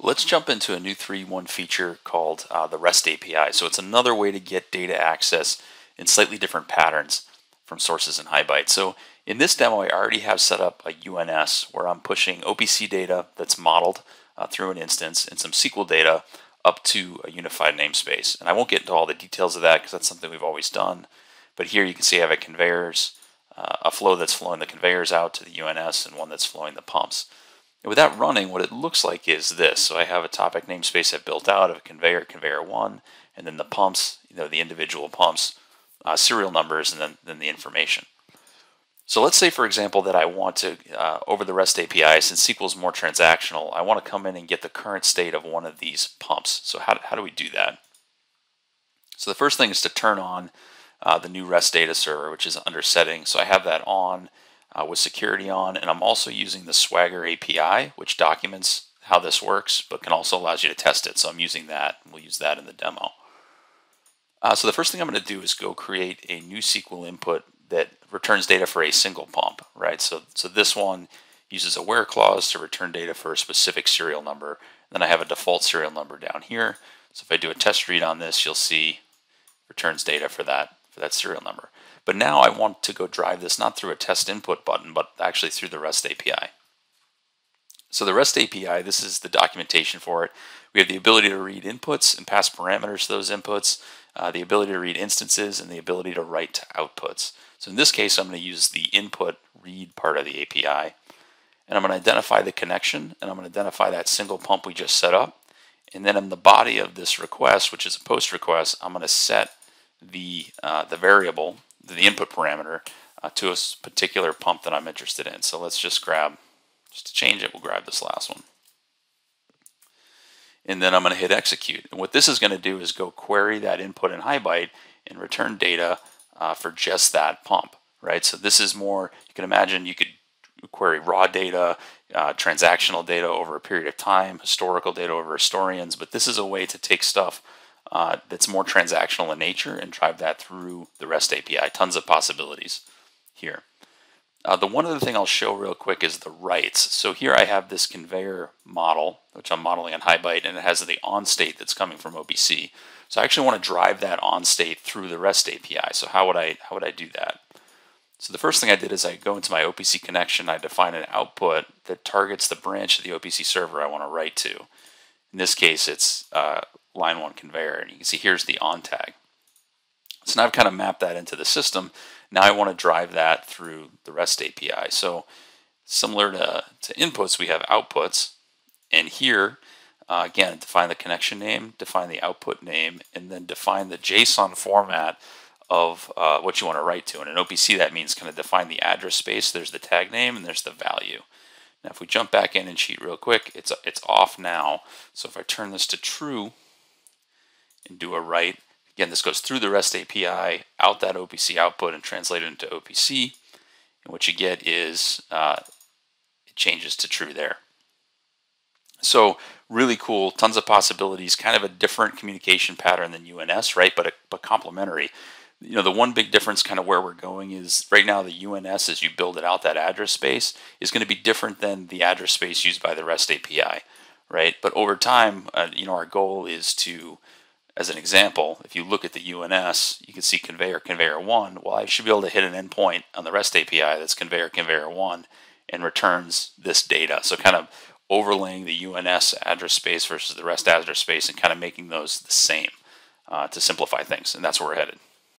Let's jump into a new 3.1 feature called uh, the REST API. So it's another way to get data access in slightly different patterns from sources in HighByte. So in this demo, I already have set up a UNS where I'm pushing OPC data that's modeled uh, through an instance and some SQL data up to a unified namespace. And I won't get into all the details of that because that's something we've always done. But here you can see I have a conveyors, uh, a flow that's flowing the conveyors out to the UNS and one that's flowing the pumps. And with that running, what it looks like is this. So I have a topic namespace I've built out of a conveyor, conveyor one, and then the pumps, you know, the individual pumps, uh, serial numbers, and then, then the information. So let's say, for example, that I want to, uh, over the REST API, since SQL is more transactional, I want to come in and get the current state of one of these pumps. So how, how do we do that? So the first thing is to turn on uh, the new REST data server, which is under settings. So I have that on uh, with security on, and I'm also using the Swagger API, which documents how this works, but can also allows you to test it. So I'm using that. We'll use that in the demo. Uh, so the first thing I'm going to do is go create a new SQL input that returns data for a single pump, right? So, so this one uses a where clause to return data for a specific serial number. Then I have a default serial number down here. So if I do a test read on this, you'll see returns data for that for that serial number. But now I want to go drive this not through a test input button, but actually through the REST API. So the REST API, this is the documentation for it. We have the ability to read inputs and pass parameters to those inputs, uh, the ability to read instances, and the ability to write to outputs. So in this case, I'm going to use the input read part of the API. And I'm going to identify the connection, and I'm going to identify that single pump we just set up. And then in the body of this request, which is a post request, I'm going to set the, uh, the variable the input parameter uh, to a particular pump that I'm interested in. So let's just grab, just to change it, we'll grab this last one. And then I'm going to hit execute. And what this is going to do is go query that input in HighByte and return data uh, for just that pump, right? So this is more, you can imagine you could query raw data, uh, transactional data over a period of time, historical data over historians, but this is a way to take stuff uh, that's more transactional in nature and drive that through the REST API. Tons of possibilities here. Uh, the one other thing I'll show real quick is the writes. So here I have this conveyor model, which I'm modeling on HighByte, and it has the on state that's coming from OPC. So I actually want to drive that on state through the REST API. So how would I how would I do that? So the first thing I did is I go into my OPC connection, I define an output that targets the branch of the OPC server I want to write to. In this case, it's uh, line one conveyor. And you can see here's the on tag. So now I've kind of mapped that into the system. Now I want to drive that through the REST API. So similar to, to inputs, we have outputs. And here, uh, again, define the connection name, define the output name, and then define the JSON format of uh, what you want to write to. And in OPC, that means kind of define the address space. There's the tag name and there's the value. Now, if we jump back in and cheat real quick, it's, it's off now. So if I turn this to true, and do a write. Again, this goes through the REST API, out that OPC output, and translate it into OPC. And what you get is uh, it changes to true there. So really cool, tons of possibilities, kind of a different communication pattern than UNS, right? But, a, but complementary. You know, the one big difference kind of where we're going is right now the UNS, as you build it out, that address space, is going to be different than the address space used by the REST API, right? But over time, uh, you know, our goal is to as an example, if you look at the UNS, you can see conveyor conveyor 1. Well, I should be able to hit an endpoint on the REST API that's conveyor conveyor 1 and returns this data. So kind of overlaying the UNS address space versus the REST address space and kind of making those the same uh, to simplify things. And that's where we're headed.